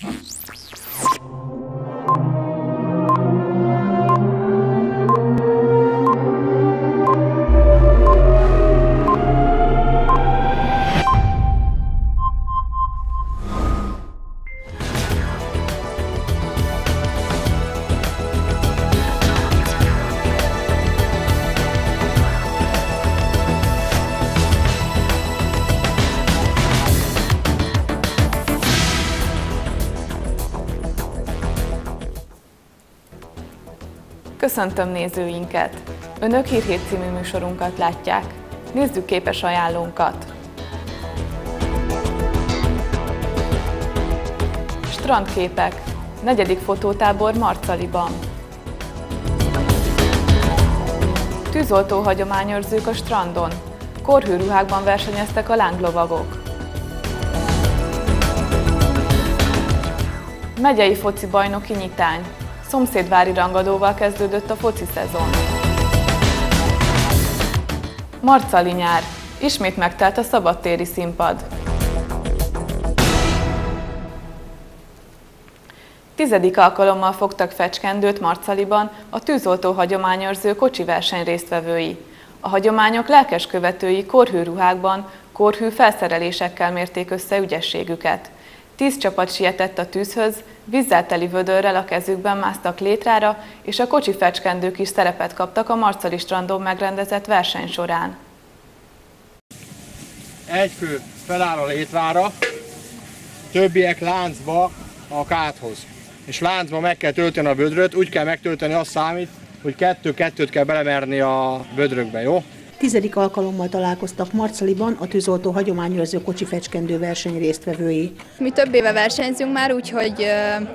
Jeez. Köszöntöm nézőinket! Önök Hírhét című műsorunkat látják. Nézzük képes ajánlónkat! Strandképek. Negyedik fotótábor Marcaliban. Tűzoltó hagyományőrzők a strandon. Korhőruhákban versenyeztek a lánglovagok. Megyei foci bajnoki nyitány. Szomszédvári rangadóval kezdődött a foci szezon. Marcali nyár. Ismét megtelt a szabadtéri színpad. Tizedik alkalommal fogtak fecskendőt Marcaliban a tűzoltó hagyományőrző kocsi verseny résztvevői. A hagyományok lelkes követői korhőruhákban, korhű felszerelésekkel mérték össze ügyességüket. Tíz csapat sietett a tűzhöz, vízzel teli vödörrel a kezükben másztak létrára, és a kocsi fecskendők is szerepet kaptak a Marcali strandon megrendezett verseny során. Egy fő feláll a létrára, többiek láncba a káthoz. És láncba meg kell tölteni a vödröt, úgy kell megtölteni, az számít, hogy kettő-kettőt kell belemerni a vödrökbe, jó? Tizedik alkalommal találkoztak Marcaliban a tűzoltó hagyományőrző kocsi fecskendő verseny résztvevői. Mi több éve versenyzünk már, úgyhogy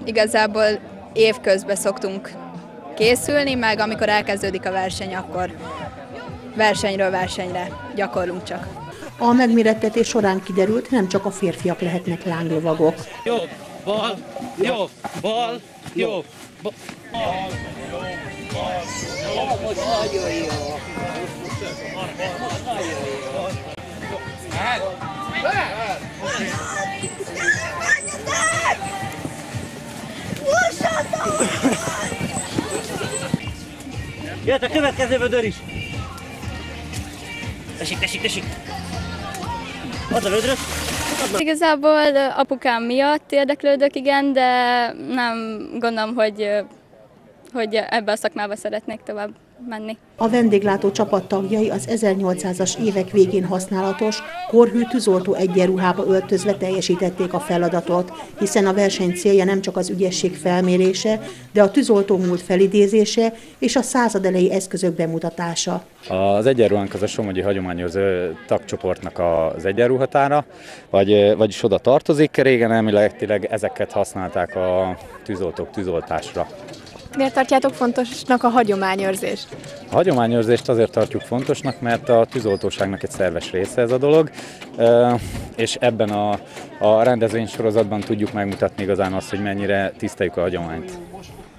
igazából évközben szoktunk készülni, meg amikor elkezdődik a verseny, akkor versenyről versenyre gyakorlunk csak. A megmérettetés során kiderült, nem csak a férfiak lehetnek lánglovagok. Jó, bal, jó, bal, jó, bal. Nagyon jó. Jöhet a következő vödör is. Tessék, tessék, tessék. Az a vödröt. Igazából apukám miatt érdeklődök, igen, de nem gondolom, hogy, hogy ebbe a szakmába szeretnék tovább menni. A vendéglátó csapat tagjai az 1800-as évek végén használatos, korhű tűzoltó egyenruhába öltözve teljesítették a feladatot, hiszen a verseny célja nem csak az ügyesség felmérése, de a tűzoltó múlt felidézése és a századelei eszközök bemutatása. Az egyenruhánk az a Somogyi Hagyományozó tagcsoportnak az egyenruhatára, vagy, vagyis oda tartozik. Régen elméletileg ezeket használták a tűzoltók tűzoltásra. Miért tartjátok fontosnak a hagyományőrzést? A hagyományőrzést azért tartjuk fontosnak, mert a tűzoltóságnak egy szerves része ez a dolog, és ebben a, a rendezvénysorozatban tudjuk megmutatni igazán azt, hogy mennyire tiszteljük a hagyományt.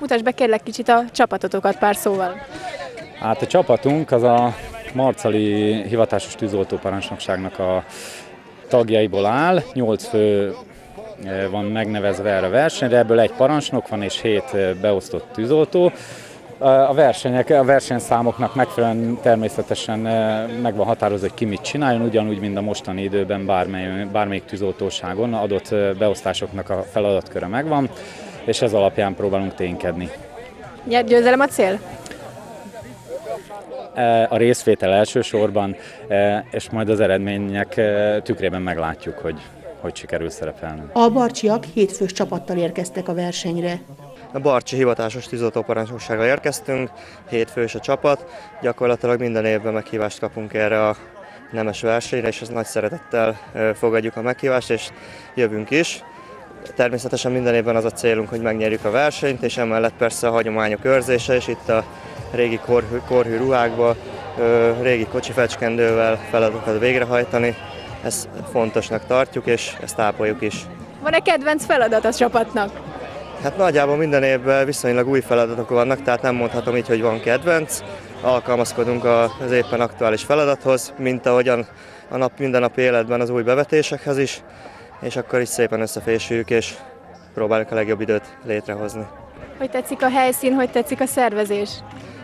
Mutasd be kérlek kicsit a csapatotokat pár szóval. Hát a csapatunk az a Marcali hivatásos tűzoltóparancsnokságnak a tagjaiból áll, nyolc fő van megnevezve erre a versenyre, ebből egy parancsnok van és hét beosztott tűzoltó. A versenyek, a versenyszámoknak megfelelően természetesen meg van határozva, hogy ki mit csináljon, ugyanúgy, mint a mostani időben bármely, bármelyik tűzoltóságon adott beosztásoknak a feladatköre megvan, és ez alapján próbálunk ténykedni. Győzelem a cél? A részvétel elsősorban, és majd az eredmények tükrében meglátjuk, hogy hogy sikerül szerepelni. A barcsiak hétfős csapattal érkeztek a versenyre. A Barcsi hivatásos tűzoltóparancsnoksággal érkeztünk, hétfős a csapat, gyakorlatilag minden évben meghívást kapunk erre a nemes versenyre, és ez nagy szeretettel fogadjuk a meghívást, és jövünk is. Természetesen minden évben az a célunk, hogy megnyerjük a versenyt, és emellett persze a hagyományok őrzése, és itt a régi korhű, korhű ruhákba, régi kocsifecskendővel feladatokat végrehajtani, ezt fontosnak tartjuk, és ezt tápoljuk is. Van-e kedvenc feladat a csapatnak? Hát nagyjából minden évben viszonylag új feladatok vannak, tehát nem mondhatom így, hogy van kedvenc. Alkalmazkodunk az éppen aktuális feladathoz, mint ahogyan a nap, minden nap életben az új bevetésekhez is, és akkor is szépen összefésüljük, és próbáljuk a legjobb időt létrehozni. Hogy tetszik a helyszín, hogy tetszik a szervezés?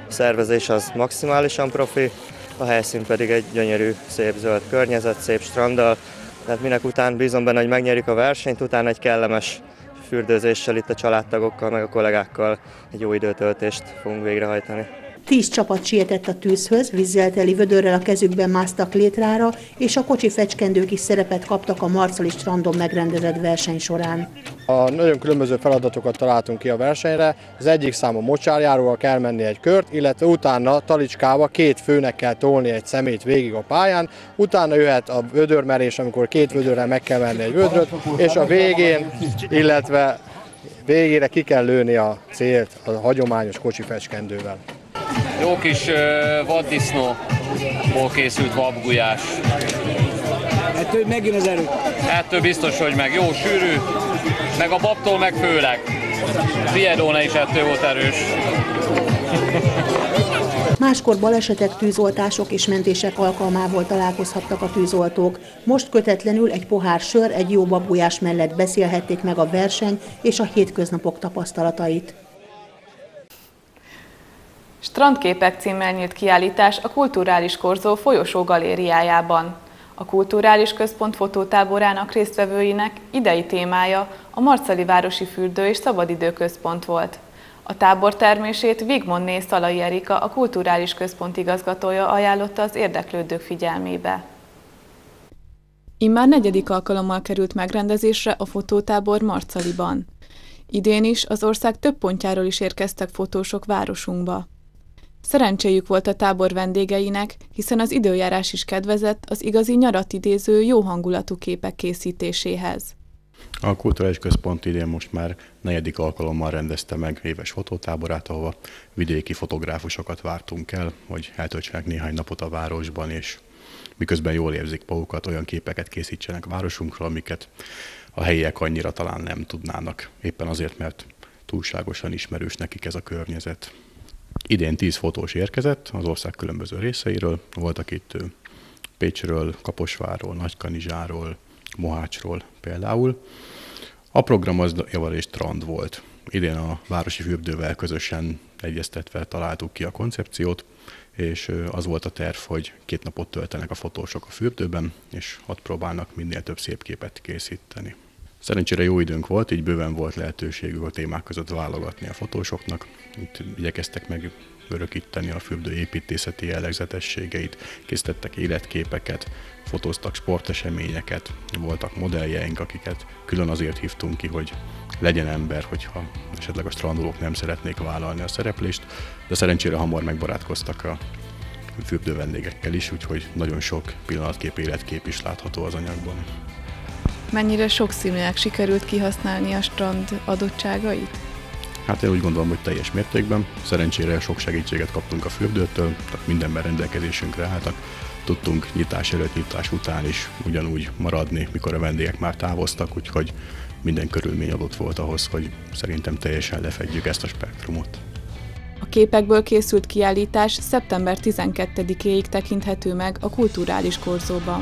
A szervezés az maximálisan profi, a helyszín pedig egy gyönyörű, szép zöld környezet, szép stranddal, tehát minek után bízom benne, hogy megnyerjük a versenyt, utána egy kellemes fürdőzéssel itt a családtagokkal, meg a kollégákkal egy jó időtöltést fogunk végrehajtani. Tíz csapat sietett a tűzhöz, vízzel teli vödörrel a kezükben másztak létrára, és a kocsi fecskendők is szerepet kaptak a Marcali strandon megrendezett verseny során. A nagyon különböző feladatokat találtunk ki a versenyre. Az egyik szám mocsárjáróval kell menni egy kört, illetve utána talicskába két főnek kell tolni egy szemét végig a pályán, utána jöhet a vödörmerés, amikor két vödörrel meg kell menni egy vödröt, és a végén, illetve végére ki kell lőni a célt a hagyományos kocsi fecskendővel. Jó kis uh, vaddisznóból készült babgulyás. Ettől megjön az erő. Ettől biztos, hogy meg jó sűrű, meg a babtól meg főleg. Piedone is ettől volt erős. Máskor balesetek, tűzoltások és mentések alkalmával találkozhattak a tűzoltók. Most kötetlenül egy pohár sör, egy jó babujás mellett beszélhették meg a verseny és a hétköznapok tapasztalatait. Strandképek címmel nyílt kiállítás a Kulturális Korzó folyosó galériájában. A Kulturális Központ fotótáborának résztvevőinek idei témája a Marcali Városi Fürdő és Szabadidőközpont volt. A tábor termését Vigmonné Szalai Erika, a Kulturális Központ igazgatója ajánlotta az érdeklődők figyelmébe. Immár negyedik alkalommal került megrendezésre a fotótábor Marcaliban. Idén is az ország több pontjáról is érkeztek fotósok városunkba. Szerencséjük volt a tábor vendégeinek, hiszen az időjárás is kedvezett az igazi nyarat idéző jó hangulatú képek készítéséhez. A Kulturális Központ idén most már negyedik alkalommal rendezte meg éves fotótáborát, ahova vidéki fotográfusokat vártunk el, hogy eltöltsenek néhány napot a városban, és miközben jól érzik magukat, olyan képeket készítsenek városunkról, amiket a helyiek annyira talán nem tudnának, éppen azért, mert túlságosan ismerős nekik ez a környezet. Idén 10 fotós érkezett az ország különböző részeiről. Voltak itt Pécsről, Kaposvárról, Nagykanizsáról, Mohácsról például. A program az javarés Trand volt. Idén a Városi Fürdővel közösen egyeztetve találtuk ki a koncepciót, és az volt a terv, hogy két napot töltenek a fotósok a fürdőben, és ott próbálnak minél több szép képet készíteni. Szerencsére jó időnk volt, így bőven volt lehetőségük a témák között válogatni a fotósoknak. Itt igyekeztek meg örökíteni a fürdő építészeti jellegzetességeit, készítettek életképeket, fotóztak sporteseményeket, voltak modelljeink, akiket külön azért hívtunk ki, hogy legyen ember, hogyha esetleg a strandolók nem szeretnék vállalni a szereplést, de szerencsére hamar megbarátkoztak a fürdő vendégekkel is, úgyhogy nagyon sok pillanatkép, életkép is látható az anyagban. Mennyire sokszínűek sikerült kihasználni a strand adottságait? Hát én úgy gondolom, hogy teljes mértékben. Szerencsére sok segítséget kaptunk a fürdőtől, tehát mindenben rendelkezésünkre álltak. Tudtunk nyitás előtt, nyitás után is ugyanúgy maradni, mikor a vendégek már távoztak, úgyhogy minden körülmény adott volt ahhoz, hogy szerintem teljesen lefedjük ezt a spektrumot. A képekből készült kiállítás szeptember 12-éig tekinthető meg a Kulturális Korzóban.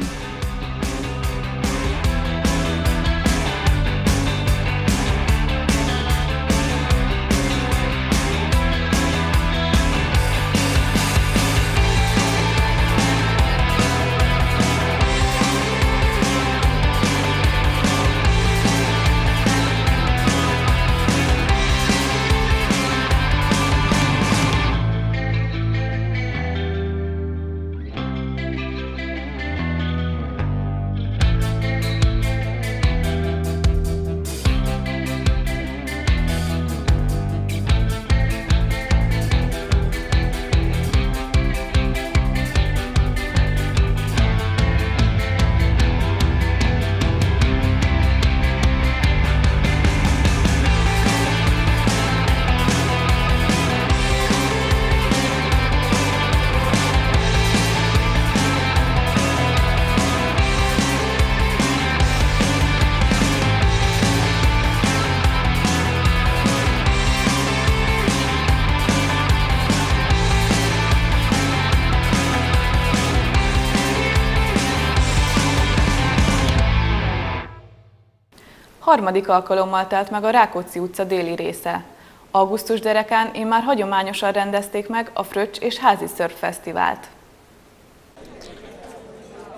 Harmadik alkalommal telt meg a Rákóczi utca déli része. Augusztus derekán én már hagyományosan rendezték meg a Fröccs és Házi Szörf Fesztivált.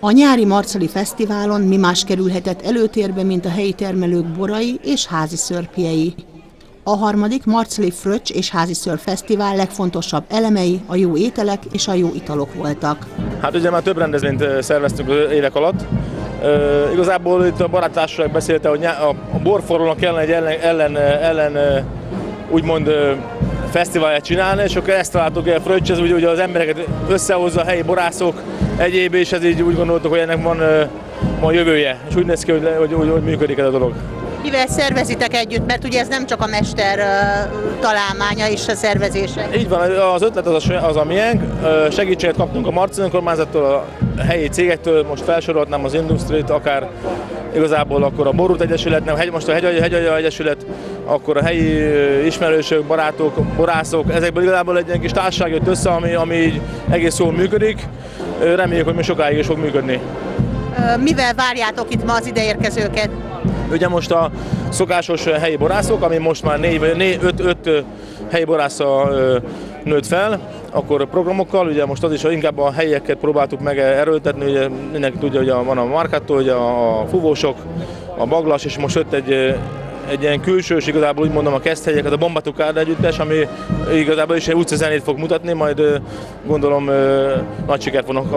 A nyári Marcali Fesztiválon mi más kerülhetett előtérbe, mint a helyi termelők borai és házi szörpjei. A harmadik Marcali Fröccs és Házi Ször Fesztivál legfontosabb elemei a jó ételek és a jó italok voltak. Hát ugye már több rendezvényt szerveztünk évek alatt. E, igazából itt a baráttársaság beszélte, hogy a borforrónak kellene egy ellen, ellen, ellen úgymond fesztiválját csinálni, és akkor ezt találtuk el Fröccs, ez úgy, hogy az embereket összehozza a helyi borászok, egyéb, és ez így úgy gondoltuk, hogy ennek van, van jövője, és úgy néz ki, hogy, hogy, hogy, hogy működik ez a dolog. Mivel szervezitek együtt, mert ugye ez nem csak a mester találmánya és a szervezése. Így van, az ötlet az a, az a miénk. Segítséget kaptunk a Marci önkormányzattól, a helyi cégektől, most felsorolhatnám az Industrit, akár igazából akkor a Borút Egyesület, nem, most a Hegyalja, Hegyalja Egyesület, akkor a helyi ismerősök, barátok, borászok, ezekből igazából egy ilyen kis társaság jött össze, ami, ami így egész jól működik. Reméljük, hogy még sokáig is fog működni. Mivel várjátok itt ma az ideérkezőket? Ugye most a szokásos helyi borászok, ami most már 5 helyi borásza nőtt fel, akkor programokkal, ugye most az is inkább a helyeket próbáltuk meg erőltetni, ugye mindenki tudja, hogy van a Markától, ugye a fuvósok, a Baglas, és most jött egy egy ilyen külsős, igazából úgy mondom a keszthelyeket, a Bombatukárd együttes, ami igazából is egy utcazenét fog mutatni, majd gondolom nagy sikert fognak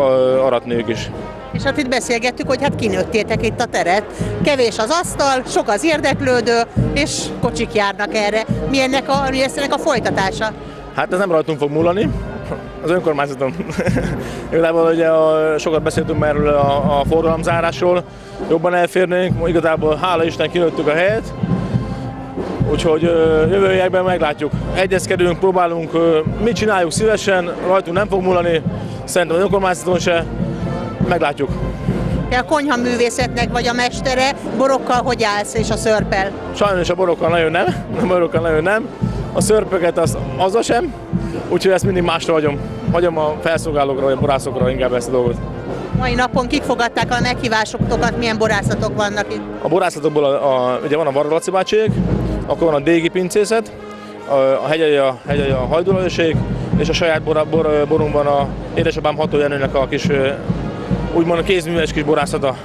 aratni ők is. És hát itt beszélgettük, hogy hát kinőttétek itt a teret. Kevés az asztal, sok az érdeklődő, és kocsik járnak erre. Mi ennek a, mi ennek a folytatása? Hát ez nem rajtunk fog múlani, az önkormányzaton. Igazából ugye a, sokat beszéltünk már erről a, a forgalomzárásról, jobban elférnénk, igazából hála Isten kinőttük a helyet, úgyhogy jövő években meglátjuk. Egyezkedünk, próbálunk, mit csináljuk szívesen, rajtunk nem fog múlani, szerintem az önkormányzaton se, meglátjuk. Te a konyha művészetnek vagy a mestere, borokkal hogy állsz és a szörpel? Sajnos a borokkal nagyon nem, a borokkal nagyon nem. A szörpöket az, az a sem, úgyhogy ezt mindig másra hagyom. Hagyom a felszolgálókra vagy a borászokra inkább ezt a dolgot. Mai napon kik fogadták a meghívásokat, milyen borászatok vannak itt? A borászatokból a, a, ugye van a Varalaci bácsiék, akkor van a Dégi pincészet, a, a hegyei a, hegyei a hajdulajoség, és a saját bor, bor, borunkban a édesapám Ható Jenőnek a kis úgymond a kézműves kis borászata.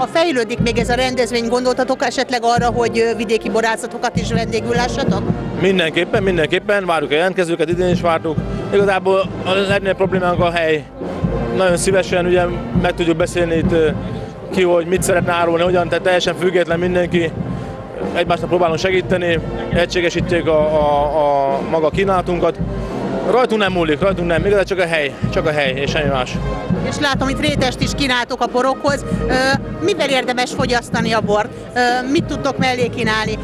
Ha fejlődik még ez a rendezvény, gondoltatok esetleg arra, hogy vidéki borászatokat is vendégül lássatok? Mindenképpen, mindenképpen, várjuk a jelentkezőket, idén is vártuk. Igazából a legnagyobb problémánk a hely. Nagyon szívesen ugye meg tudjuk beszélni itt ki, hogy mit szeretne árulni, hogyan, tehát teljesen független mindenki. Egymásnak próbálunk segíteni, egységesítjük a, a, a maga kínálatunkat. Rajtunk nem múlik, rajtunk nem, igazán csak a hely, csak a hely, és semmi más. És látom, itt rétest is kínáltok a borokhoz. Mivel érdemes fogyasztani a bort? Mit tudtok mellé kínálni?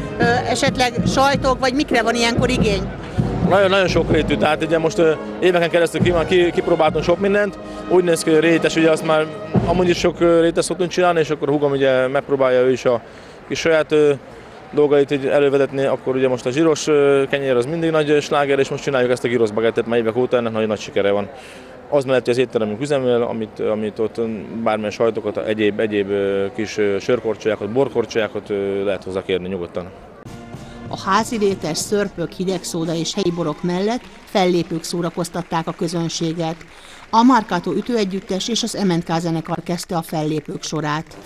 Esetleg sajtok, vagy mikre van ilyenkor igény? Nagyon-nagyon sok rétű, tehát ugye most éveken keresztül kipróbáltunk sok mindent, úgy néz ki, hogy rétes, ugye azt már amúgy is sok rétes szoktunk csinálni, és akkor húgom ugye megpróbálja ő is a kis saját dolgait így elővedetni, akkor ugye most a zsíros kenyér az mindig nagy sláger, és most csináljuk ezt a gyros bagettet már évek óta, ennek nagyon nagy sikere van. Az mellett, az étteremünk üzemel, amit, amit ott bármilyen sajtokat, egyéb, egyéb kis sörkorcsolyákat, borkorcsolyákat lehet hozzá kérni nyugodtan. A házi rétes, szörpök, hideg szóda és helyi borok mellett fellépők szórakoztatták a közönséget. A Markátó ütőegyüttes és az MNK zenekar kezdte a fellépők sorát.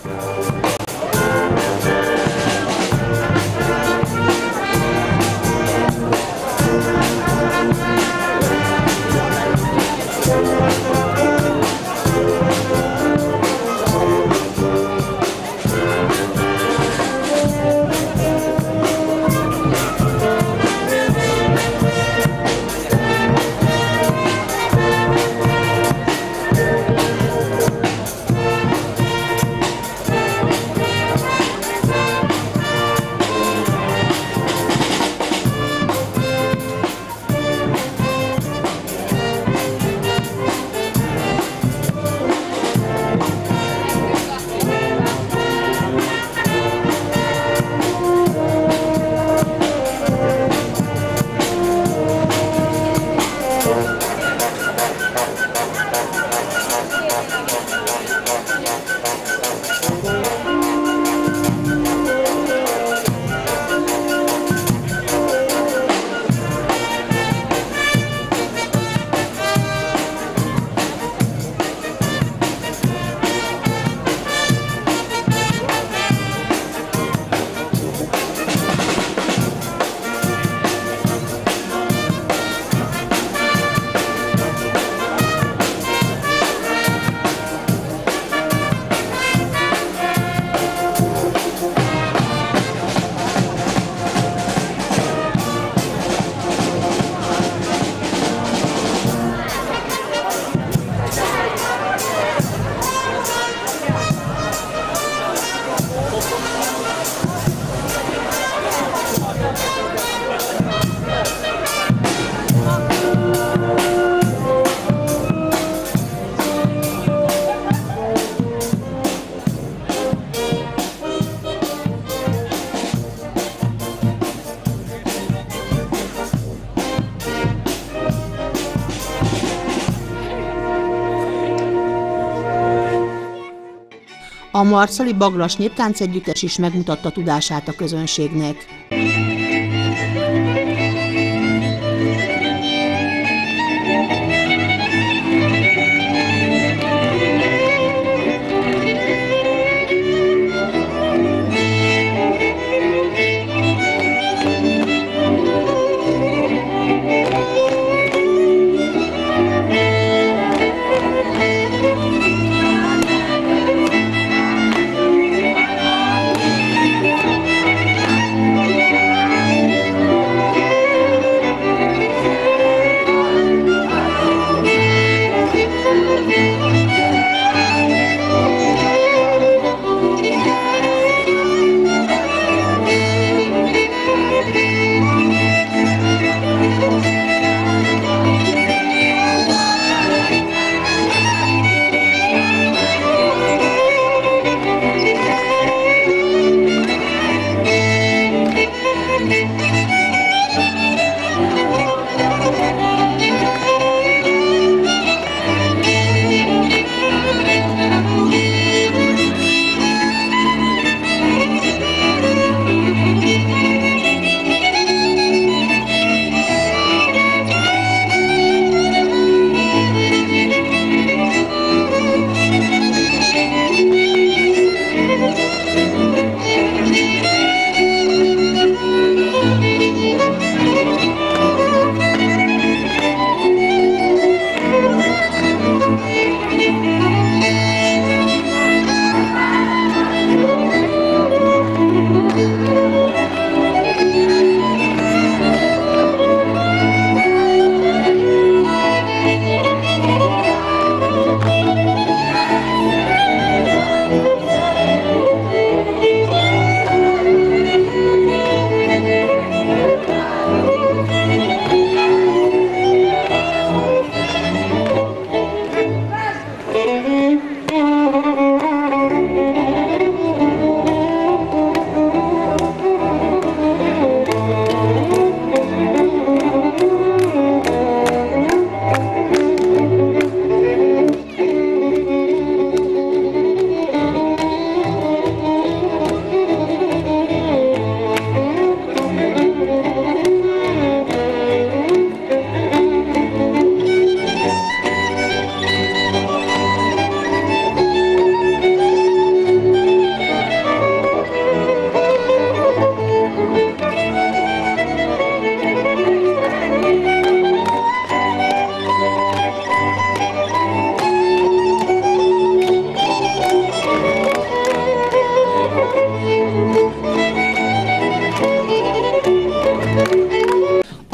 A Marszali Baglas Néptánc Együttes is megmutatta tudását a közönségnek.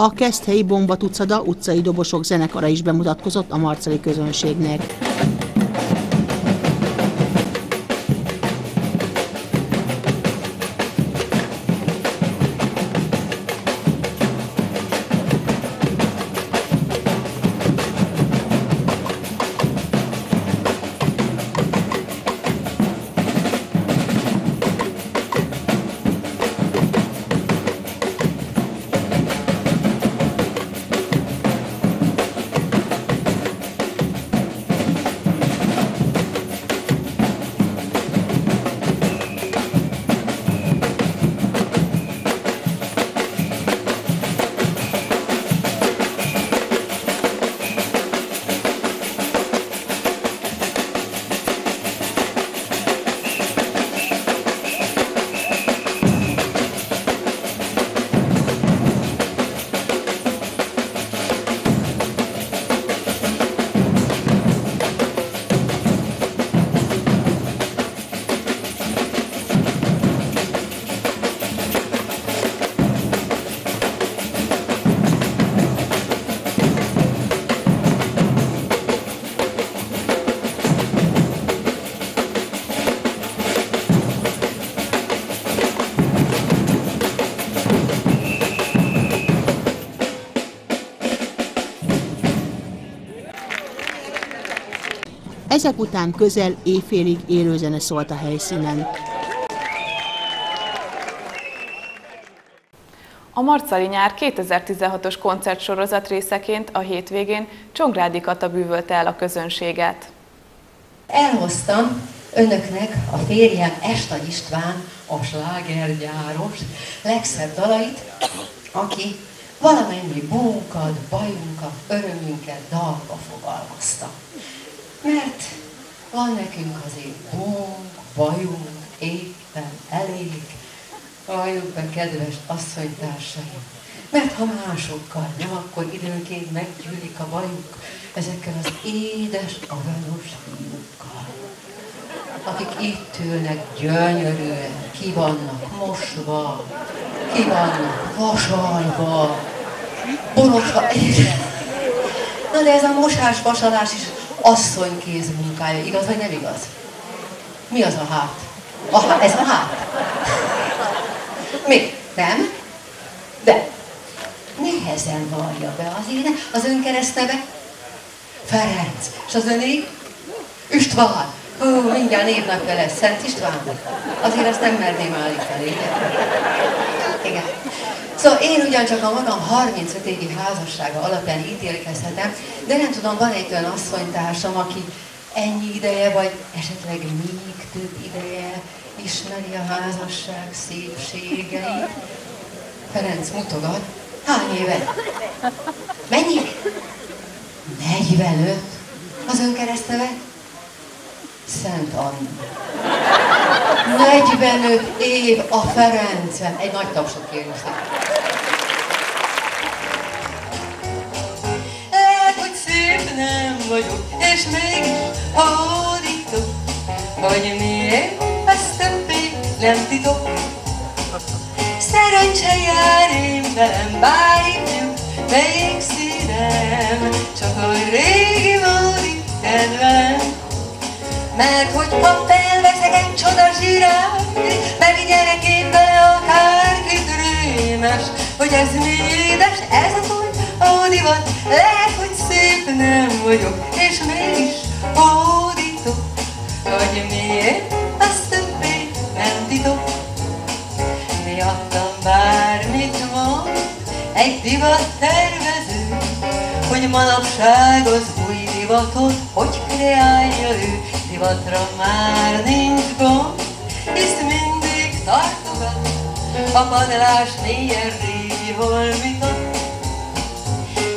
A Keszthelyi Bomba Tucada utcai dobosok zenekara is bemutatkozott a marcali közönségnek. Ezek után közel éjfélig élőzene szólt a helyszínen. A Marcali nyár 2016-os koncertsorozat részeként a hétvégén Csongrádi Kata bűvölte el a közönséget. Elhoztam önöknek a férjem Estany István, a slágergyáros legszebb dalait, aki valamennyi bónkat, bajunkat, örömünket dalba fogalmazta. Mert van nekünk azért bónk, bajunk, éppen elég, halljuk be, kedves asszonytársaim, mert ha másokkal nem, akkor időnként meggyűlik a bajuk ezekkel az édes, aranyos fiúkkal, akik itt ülnek gyönyörűen, ki vannak mosva, ki vannak vasalva, borotva. Na de ez a mosás, vasalás is asszony kézmunkája, igaz vagy nem igaz? Mi az a hát? A, ez a hát? Mi? Nem? De nehezen vallja be az éne, az ön keresztneve? Ferenc. És az öné? István. Hú, mindjárt névnapja lesz, Szent István. Azért azt nem merném állítani. Igen. Szóval én ugyancsak a magam 35 évi házassága alapján ítélkezhetem, de nem tudom, van egy olyan asszonytársam, aki ennyi ideje, vagy esetleg még több ideje ismeri a házasság szépségeit. Ferenc mutogat. Hány éve? Mennyi? 45. Az ön keresztneve? Szent Anna. 45 év a Ferencen. Egy nagy tapsot kérünk szépen. Lehet, hogy szép nem vagyok, és mégis hódítok, hogy miért ezt többé nem titok. Szerencse jár én velem, bár ifjú, melyik szívem, csak a régi módi kedvelem. Mert hogyha felveszek egy csoda zsirályt, megnyerek én vele akárkit rémes, hogy ez mi édes, ez a túl, ó divat, lehet, hogy szép nem vagyok, és mégis hódítok, hogy miért, azt többé nem titok. Miattam bármit mond, egy divat tervező, hogy manapság az új divatot, hogy kreálja ő, divatra már nincs gond, hisz mindig tartogat a padlás mélyen régi holmitot.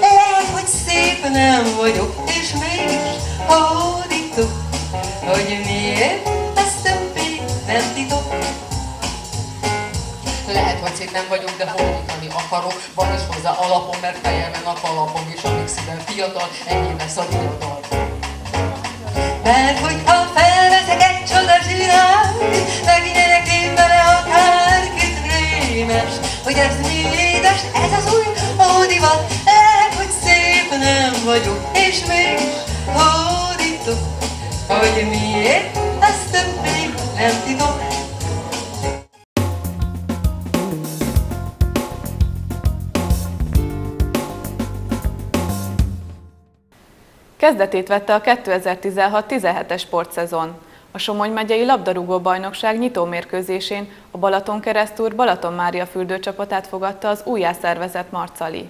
Lehet, hogy szép nem vagyok, és mégis hódítok, hogy miért, ez többé nem titok. Lehet, hogy szép nem vagyok, de hódítani akarok. Van is hozzá alapom, mert fejemen a kalapom, és amíg szívem fiatal, ennyi lesz a diatal. Mert hogyha felveszek egy csoda zsirályt, megnyerek én vele akárkit rémes, hogy ez mi édes, ez az új hódivat, lehet, hogy szép nem vagyok, és mégis hódítok, hogy miért, ezt többé nem titok. Kezdetét vette a 2016-17-es sportszezon. A Somogy megyei labdarúgó bajnokság nyitó mérkőzésén a Balaton keresztúr Balaton Mária fürdőcsapatát fogadta az újjászervezett Marcali.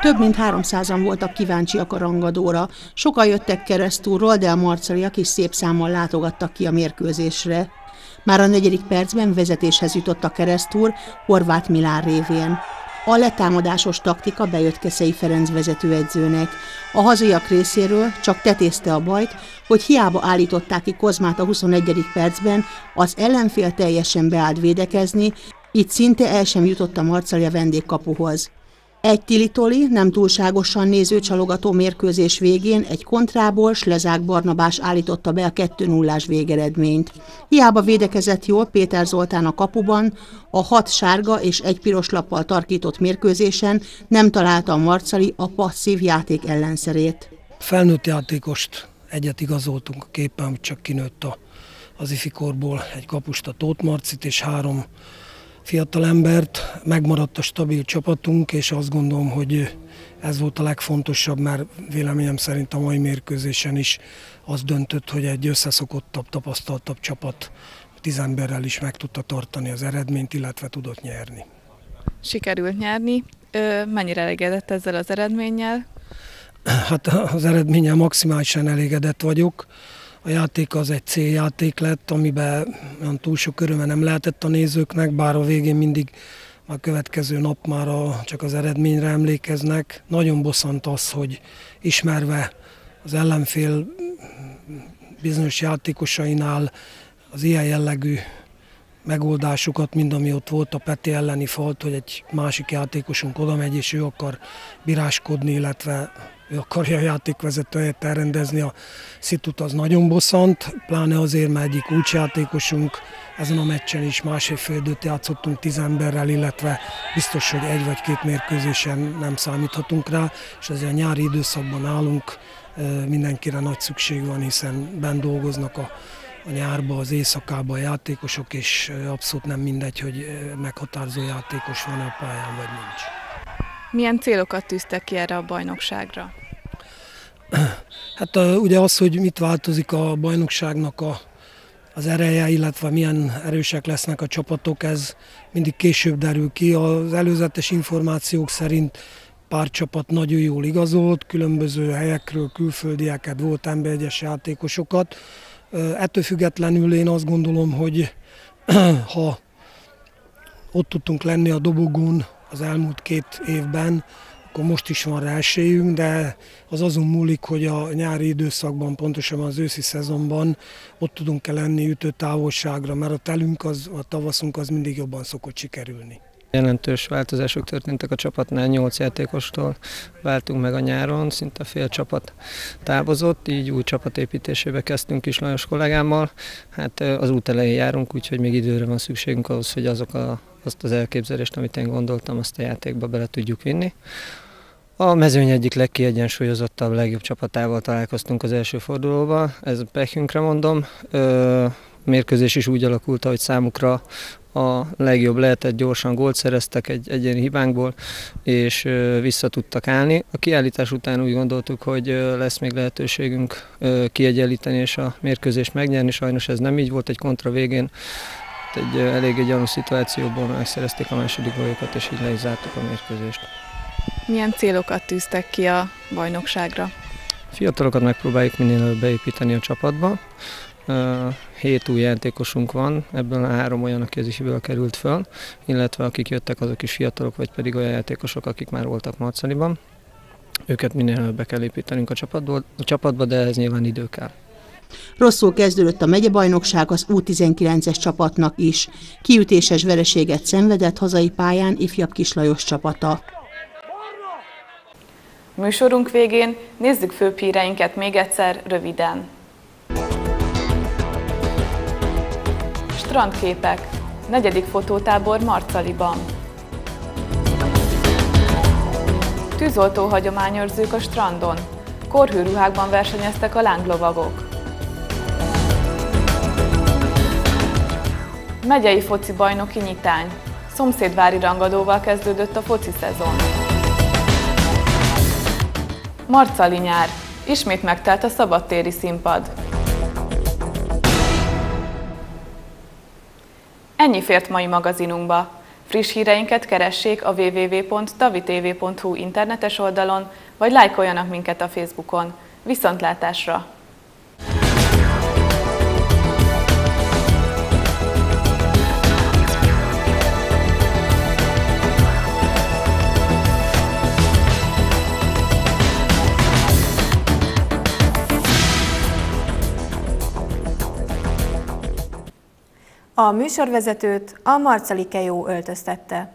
Több mint 300-an voltak kíváncsiak a rangadóra. Sokan jöttek keresztúrról, de a marcaliak is szép számmal látogattak ki a mérkőzésre. Már a negyedik percben vezetéshez jutott a keresztúr Horváth Milán révén. A letámadásos taktika bejött Keszei Ferenc vezetőedzőnek. A hazaiak részéről csak tetézte a bajt, hogy hiába állították ki Kozmát a 21. percben, az ellenfél teljesen beállt védekezni, így szinte el sem jutott a Marcalia vendégkapuhoz. Egy tilitoli, nem túlságosan néző csalogató mérkőzés végén egy kontrából Slezák Barnabás állította be a 2 0 végeredményt. Hiába védekezett jól Péter Zoltán a kapuban, a hat sárga és egy piros lappal tarkított mérkőzésen nem találta a Marcali a passzív játék ellenszerét. Felnőtt játékost egyet igazoltunk a képen, csak kinőtt a, az ifikorból egy kapusta Tóth Marcit és három fiatalembert, megmaradt a stabil csapatunk, és azt gondolom, hogy ez volt a legfontosabb, mert véleményem szerint a mai mérkőzésen is az döntött, hogy egy összeszokottabb, tapasztaltabb csapat tíz emberrel is meg tudta tartani az eredményt, illetve tudott nyerni. Sikerült nyerni. Mennyire elégedett ezzel az eredménnyel? Hát az eredménnyel maximálisan elégedett vagyok. A játék az egy céljáték lett, amiben olyan túl sok öröme nem lehetett a nézőknek, bár a végén mindig a következő nap már a, csak az eredményre emlékeznek. Nagyon bosszant az, hogy ismerve az ellenfél bizonyos játékosainál az ilyen jellegű megoldásukat, mind ami ott volt a Peti elleni falt, hogy egy másik játékosunk oda megy, és ő akar biráskodni, illetve ő akarja a játékvezető helyett elrendezni. A szitut, az nagyon bosszant, pláne azért, mert egyik játékosunk ezen a meccsen is másfél fél időt játszottunk tíz emberrel, illetve biztos, hogy egy vagy két mérkőzésen nem számíthatunk rá, és ezért a nyári időszakban állunk, mindenkire nagy szükség van, hiszen ben dolgoznak a a nyárba, az éjszakába a játékosok, és abszolút nem mindegy, hogy meghatározó játékos van a pályán, vagy nincs. Milyen célokat tűztek ki erre a bajnokságra? Hát ugye az, hogy mit változik a bajnokságnak a, az ereje, illetve milyen erősek lesznek a csapatok, ez mindig később derül ki. Az előzetes információk szerint pár csapat nagyon jól igazolt, különböző helyekről külföldieket, volt emberegyes játékosokat, Ettől függetlenül én azt gondolom, hogy ha ott tudtunk lenni a dobogón az elmúlt két évben, akkor most is van rá esélyünk, de az azon múlik, hogy a nyári időszakban, pontosabban az őszi szezonban ott tudunk-e lenni ütőtávolságra, mert a telünk, az, a tavaszunk az mindig jobban szokott sikerülni. Jelentős változások történtek a csapatnál, 8 játékostól váltunk meg a nyáron, szinte fél csapat távozott, így új csapatépítésébe kezdtünk is Lajos kollégámmal. Hát az út elején járunk, úgyhogy még időre van szükségünk ahhoz, hogy azok a, azt az elképzelést, amit én gondoltam, azt a játékba bele tudjuk vinni. A mezőny egyik legkiegyensúlyozottabb, legjobb csapatával találkoztunk az első fordulóban, ez pekünkre mondom. Ö, mérkőzés is úgy alakult, hogy számukra a legjobb lehetett, gyorsan gólt szereztek egy egyéni hibánkból, és vissza tudtak állni. A kiállítás után úgy gondoltuk, hogy lesz még lehetőségünk kiegyenlíteni és a mérkőzést megnyerni, sajnos ez nem így volt egy kontra végén. Egy elég egy gyanús szituációból megszerezték a második gólokat, és így le is zártuk a mérkőzést. Milyen célokat tűztek ki a bajnokságra? Fiatalokat megpróbáljuk minél beépíteni a csapatba. Hét új játékosunk van, ebből a három olyan, aki az isiből került föl, illetve akik jöttek, azok is fiatalok, vagy pedig olyan játékosok, akik már voltak Marcaliban. Őket minél előbb be kell építenünk a csapatba, a csapatba, de ez nyilván idő kell. Rosszul kezdődött a megyebajnokság az U19-es csapatnak is. Kiütéses vereséget szenvedett hazai pályán ifjabb Kislajos csapata. Műsorunk végén nézzük főpíreinket még egyszer röviden. Strandképek. Negyedik fotótábor Marcaliban. Tűzoltó hagyományőrzők a strandon. Korhőruhákban versenyeztek a lánglovagok. Megyei foci bajnoki nyitány. Szomszédvári rangadóval kezdődött a foci szezon. Marcali nyár. Ismét megtelt a szabadtéri színpad. Ennyi fért mai magazinunkba. Friss híreinket keressék a www.tavitv.hu internetes oldalon, vagy lájkoljanak minket a Facebookon. Viszontlátásra! A műsorvezetőt a Marcali Kejó öltöztette.